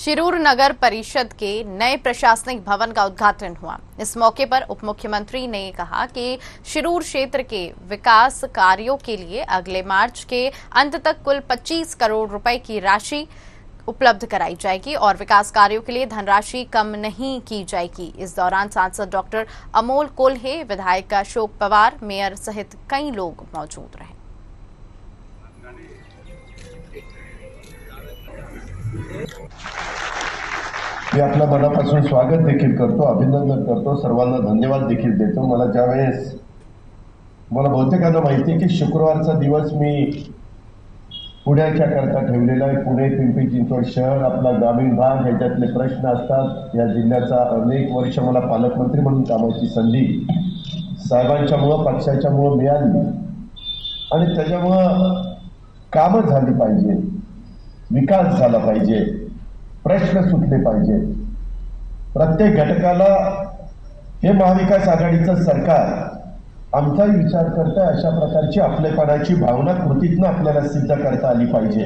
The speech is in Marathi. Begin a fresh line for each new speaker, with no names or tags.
शिरूर नगर परिषद के नए प्रशासनिक भवन का उद्घाटन हुआ। इस मौके पर उप मुख्यमंत्री ने कहा कि शिरूर क्षेत्र के विकास कार्यों के लिए अगले मार्च के अंत तक कुल 25 करोड़ रुपए की राशि उपलब्ध कराई जाएगी और विकास कार्यों के लिए धनराशि कम नहीं की जाएगी। इस दौरान सांसद डॉक्टर अमोल कोल्हे, विधायक अशोक पवार, मेयर सहित कई लोग मौजूद रहे।
मी आपलं मनापासून स्वागत देखील करतो अभिनंदन करतो. सर्वांना धन्यवाद देखील देतो. मला ज्यावेळेस मला बहुतेकांना माहिती आहे की शुक्रवारचा दिवस मी पुण्याच्या करता ठेवलेला आहे. पुणे पिंपरी चिंचवड शहर आपला ग्रामीण भाग ह्याच्यातले प्रश्न असतात. या जिल्ह्याचा अनेक वर्ष मला पालकमंत्री म्हणून कामाची संधी साहेबांच्यामुळं पक्षाच्यामुळं मिळाली. आणि त्याच्यामुळं कामं झाली पाहिजे. विकास झाला पाहिजे. प्रश्न सुटले पाहिजे. प्रत्येक घटकाला हे महाविकास आघाडीचं सरकार आमचाही विचार करतंय अशा प्रकारची आपलेपणाची भावना कृतीतनं आपल्याला सिद्ध करता आली पाहिजे.